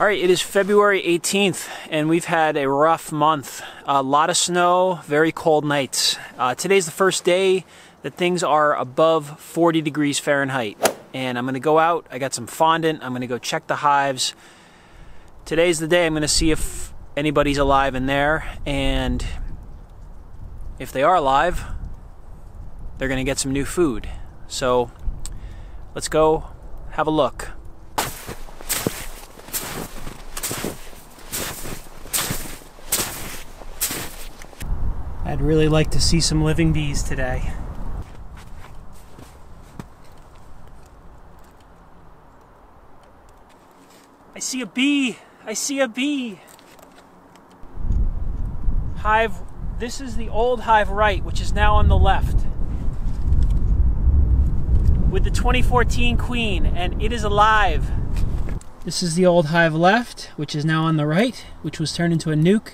All right, it is February 18th, and we've had a rough month. A lot of snow, very cold nights. Uh, today's the first day that things are above 40 degrees Fahrenheit. And I'm gonna go out, I got some fondant, I'm gonna go check the hives. Today's the day I'm gonna see if anybody's alive in there, and if they are alive, they're gonna get some new food. So let's go have a look. I'd really like to see some living bees today. I see a bee! I see a bee! Hive, this is the old hive right, which is now on the left. With the 2014 queen, and it is alive. This is the old hive left, which is now on the right, which was turned into a nuke.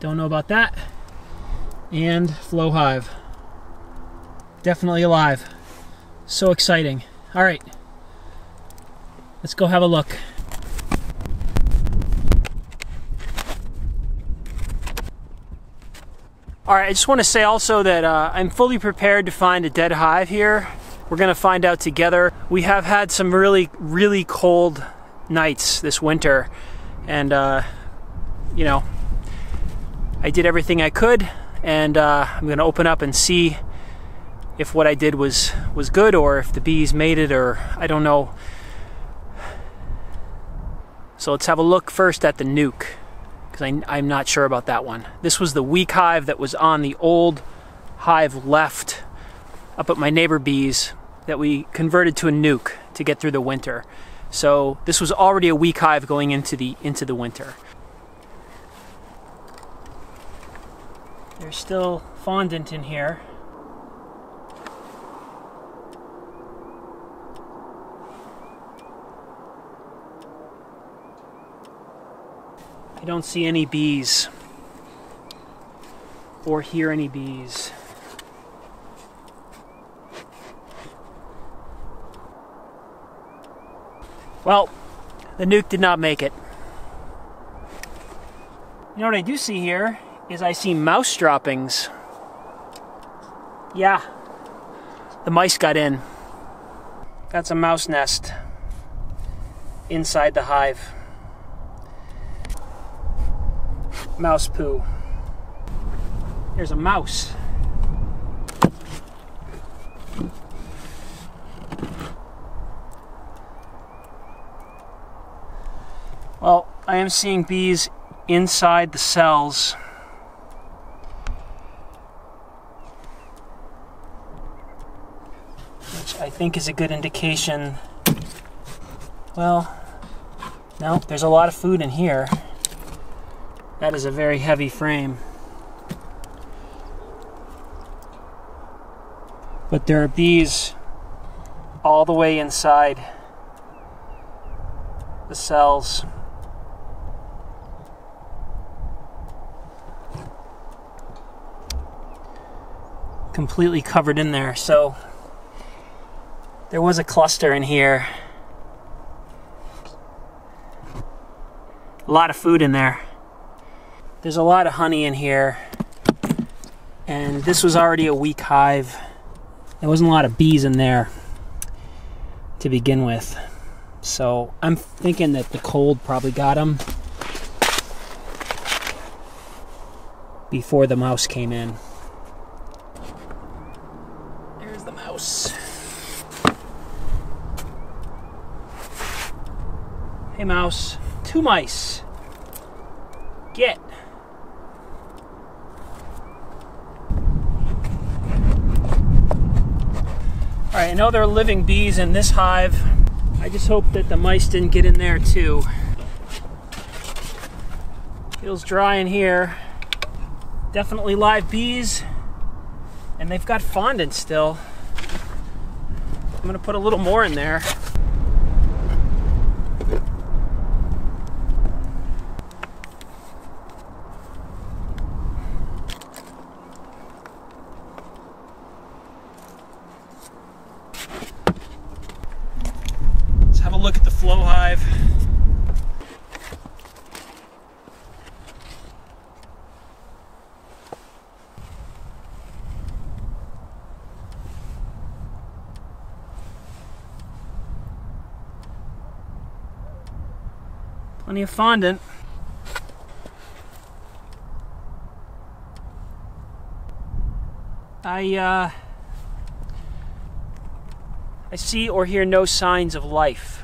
Don't know about that. And Flow Hive. Definitely alive. So exciting. All right. Let's go have a look. All right, I just want to say also that uh, I'm fully prepared to find a dead hive here. We're going to find out together. We have had some really, really cold nights this winter. And, uh, you know, I did everything I could. And uh, I'm going to open up and see if what I did was, was good or if the bees made it or I don't know. So let's have a look first at the nuke because I'm not sure about that one. This was the weak hive that was on the old hive left up at my neighbor bees that we converted to a nuke to get through the winter. So this was already a weak hive going into the into the winter. There's still fondant in here. I don't see any bees or hear any bees. Well, the nuke did not make it. You know what I do see here is I see mouse droppings. Yeah, the mice got in. That's a mouse nest inside the hive. mouse poo. There's a mouse. Well, I am seeing bees inside the cells. Which I think is a good indication. Well, no, there's a lot of food in here. That is a very heavy frame. But there are bees all the way inside the cells. Completely covered in there. So there was a cluster in here. A lot of food in there. There's a lot of honey in here. And this was already a weak hive. There wasn't a lot of bees in there to begin with. So I'm thinking that the cold probably got them before the mouse came in. There's the mouse. Hey mouse, two mice. Get. Alright, I know there are living bees in this hive. I just hope that the mice didn't get in there too. Feels dry in here. Definitely live bees. And they've got fondant still. I'm gonna put a little more in there. look at the flow hive. Plenty of fondant. I, uh, I see or hear no signs of life.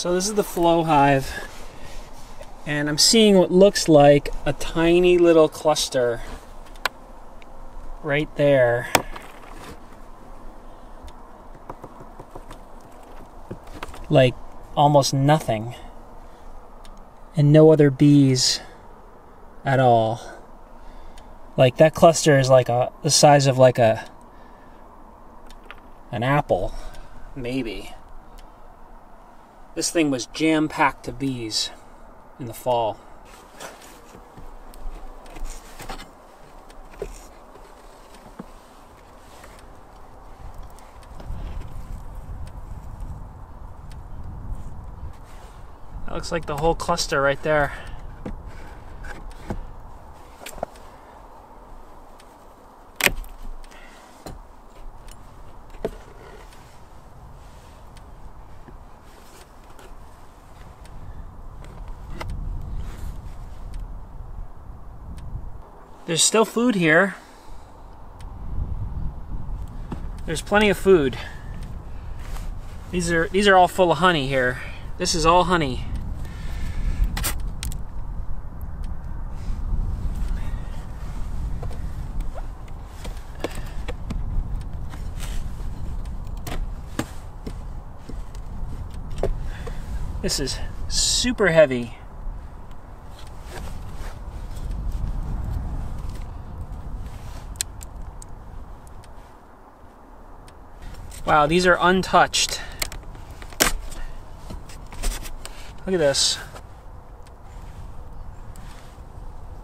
So this is the flow hive and I'm seeing what looks like a tiny little cluster right there. Like almost nothing. And no other bees at all. Like that cluster is like a the size of like a an apple, maybe. This thing was jam packed to bees in the fall. That looks like the whole cluster right there. There's still food here. There's plenty of food. These are these are all full of honey here. This is all honey. This is super heavy. Wow, these are untouched. Look at this.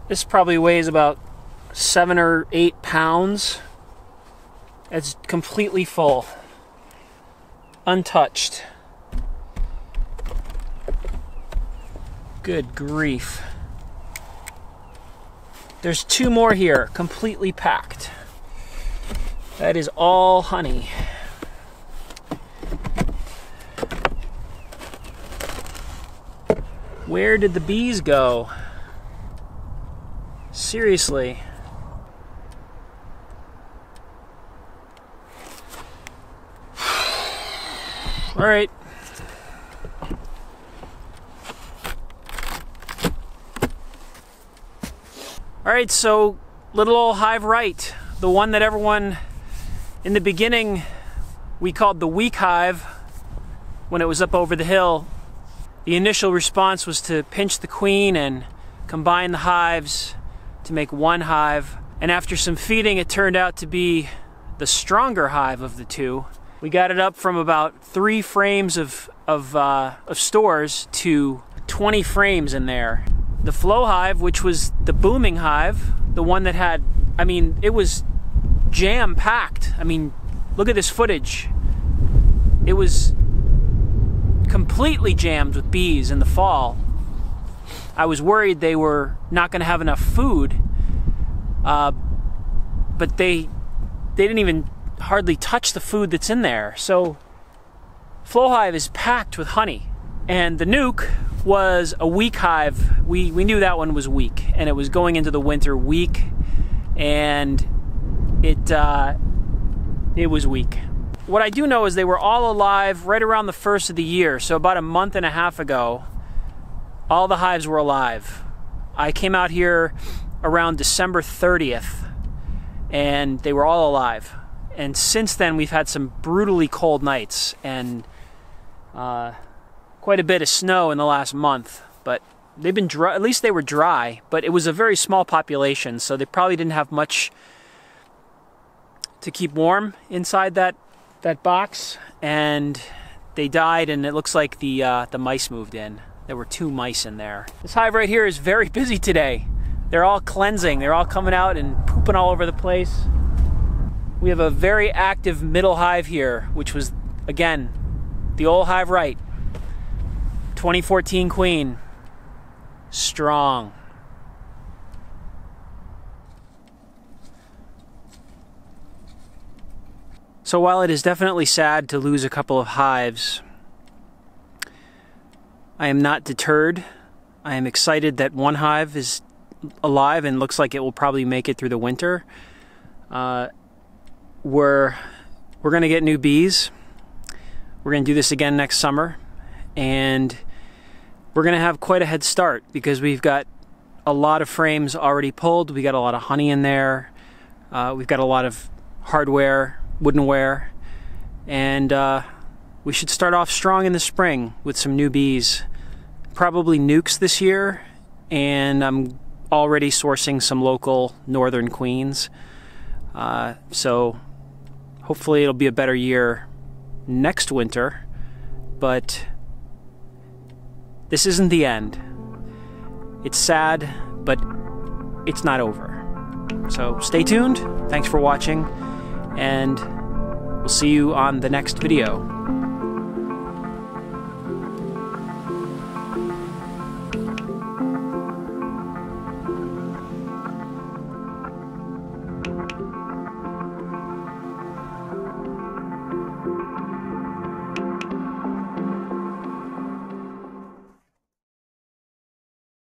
This probably weighs about seven or eight pounds. It's completely full. Untouched. Good grief. There's two more here, completely packed. That is all honey. Where did the bees go? Seriously. All right. All right, so little old hive right, the one that everyone in the beginning we called the weak hive when it was up over the hill the initial response was to pinch the queen and combine the hives to make one hive. And after some feeding, it turned out to be the stronger hive of the two. We got it up from about three frames of, of, uh, of stores to 20 frames in there. The flow hive, which was the booming hive, the one that had, I mean, it was jam packed. I mean, look at this footage. It was completely jammed with bees in the fall. I was worried they were not going to have enough food, uh, but they they didn't even hardly touch the food that's in there. So Flow Hive is packed with honey, and the Nuke was a weak hive. We we knew that one was weak, and it was going into the winter weak, and it uh, it was weak. What I do know is they were all alive right around the first of the year. So about a month and a half ago, all the hives were alive. I came out here around December 30th and they were all alive. And since then, we've had some brutally cold nights and uh, quite a bit of snow in the last month. But they've been dry, at least they were dry, but it was a very small population, so they probably didn't have much to keep warm inside that that box, and they died. And it looks like the uh, the mice moved in. There were two mice in there. This hive right here is very busy today. They're all cleansing. They're all coming out and pooping all over the place. We have a very active middle hive here, which was again the old hive right. 2014 queen. Strong. So while it is definitely sad to lose a couple of hives, I am not deterred. I am excited that one hive is alive and looks like it will probably make it through the winter. Uh, we're we're gonna get new bees. We're gonna do this again next summer, and we're gonna have quite a head start because we've got a lot of frames already pulled. We got a lot of honey in there. Uh, we've got a lot of hardware woodenware. And uh, we should start off strong in the spring with some new bees. Probably nukes this year, and I'm already sourcing some local northern queens. Uh, so hopefully it'll be a better year next winter, but this isn't the end. It's sad, but it's not over. So stay tuned. Thanks for watching and we'll see you on the next video.